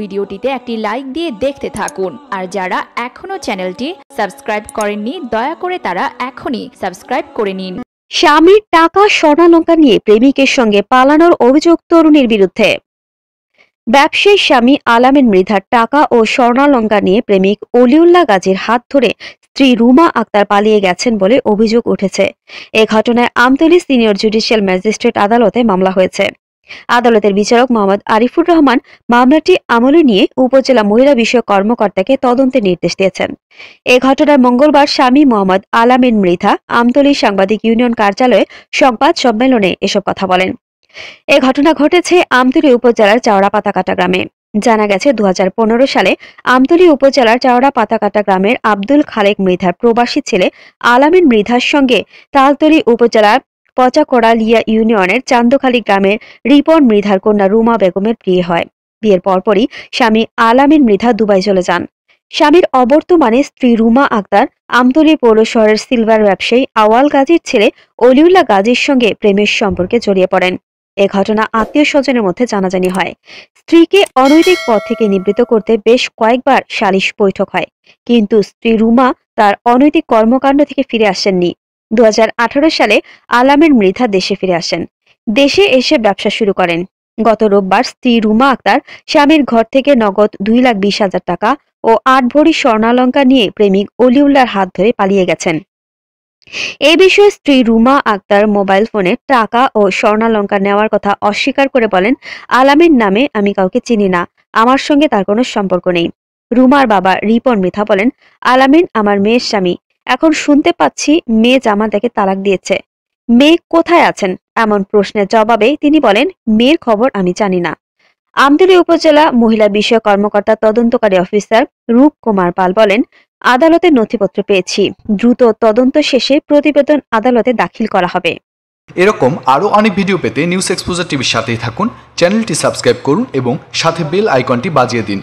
ভিডিওটিতে একটি লাইক দিয়ে দেখতে থাকুন। আর যারা এখনও চ্যানেলটি সাবস্ক্রাইব করেননি, দয়া করে তারা এখনই সাবস্ক্রাইব করে নিন। স্বামীর টাকা স্বর্ণালঙ্কা নিয়ে প্রেমিকের সঙ্গে পালানোর অভিযোগ তরুণীর বিরুদ্ধে। ব্যবসায়ী স্বামী আলামের মৃধার টাকা ও স্বর্ণালঙ্কা নিয়ে প্রেমিক অলিউল্লাহ গাজীর হাত ধরে স্ত্রী রুমা আক্তার পালিয়ে গেছেন বলে অভিযোগ উঠেছে। এ ঘটনায় আমতলী সিনিয়র জুডিশিয়াল ম্যাজিস্ট্রেট আদালতে মামলা হয়েছে। আদালতের বিচারক মোহাম্মদ আরিফুর রহমান মামলাটি আমলে নিয়ে উপজেলা মহিলা বিষয়ক কর্মকর্তাকে তদন্তের নির্দেশ দিয়েছেন। এ ঘটনায় মঙ্গলবার স্বামী মোহাম্মদ আলামিন মৃধা আমতলী সাংবাদিক ইউনিয়ন কার্যালয়ে সংবাদ সম্মেলনে এসব কথা বলেন। এ ঘটনা ঘটেছে আমতলী উপজেলার চাওড়া পাতাকাটা গ্রামে। জানা গেছে দু হাজার পনেরো সালে আমতলী উপজেলার চাওড়া পাতাকাটা গ্রামের আব্দুল খালেক মৃধার প্রবাসী ছেলে আলামিন মৃধার সঙ্গে তালতলী উপজেলার পচাকড়ালিয়া ইউনিয়নের চান্দখালী গ্রামের রিপন মৃধার কন্যা রুমা বেগমের বিয়ে হয়। বিয়ের পরপরই স্বামী আলামিন মৃধা দুবাই চলে যান। স্বামীর অবর্তমানে স্ত্রী রুমা আক্তার আমতলী পৌর শহরের সিলভার ব্যবসায়ী আওয়াল গাজীর ছেলে অলিউল্লাহ গাজীর সঙ্গে প্রেমের সম্পর্কে জড়িয়ে পড়েন। এ ঘটনা আত্মীয় স্বজনের মধ্যে জানাজানি হয়। স্ত্রীকে অনৈতিক পথ থেকে নিবৃত্ত করতে বেশ কয়েকবার সালিশ বৈঠক হয়। কিন্তু স্ত্রী রুমা তার অনৈতিক কর্মকাণ্ড থেকে ফিরে আসেননি। দু হাজার আঠারো সালে আলামের মৃধা দেশে ফিরে আসেন। দেশে এসে ব্যবসা শুরু করেন। গত রোববার স্ত্রী রুমা আক্তার স্বামীর ঘর থেকে নগদ দুই লাখ বিশ হাজার টাকা ও আট ভরি স্বর্ণালঙ্কা নিয়ে প্রেমিক অলিউল্লার হাত ধরে পালিয়ে গেছেন। এ বিষয়ে স্ত্রী রুমা আক্তার মোবাইল ফোনে টাকা ও স্বর্ণালঙ্কা নেওয়ার কথা অস্বীকার করে বলেন, আলামের নামে আমি কাউকে চিনি না, আমার সঙ্গে তার কোনো সম্পর্ক নেই। রুমার বাবা রিপন মিথা বলেন আলামিন আমার মেয়ের স্বামী এখন শুনতে পাচ্ছি মেয়ে জামা তাকে তালাক দিয়েছে। মেয়ে কোথায় আছেন? এমন প্রশ্নের জবাবে তিনি বলেন, মেয়ের খবর আমি জানি না। আমতলী উপজেলা মহিলা বিষয়ক কর্মকর্তা তদন্তকারী অফিসার রূপ কুমার পাল বলেন আদালতের নথিপত্র পেয়েছি। দ্রুত তদন্ত শেষে প্রতিবেদন আদালতে দাখিল করা হবে। এরকম আরও অনেক ভিডিও পেতে নিউজ এক্সপোজার টিভির সাথেই থাকুন, চ্যানেলটি সাবস্ক্রাইব করুন এবং সাথে বেল আইকনটি বাজিয়ে দিন।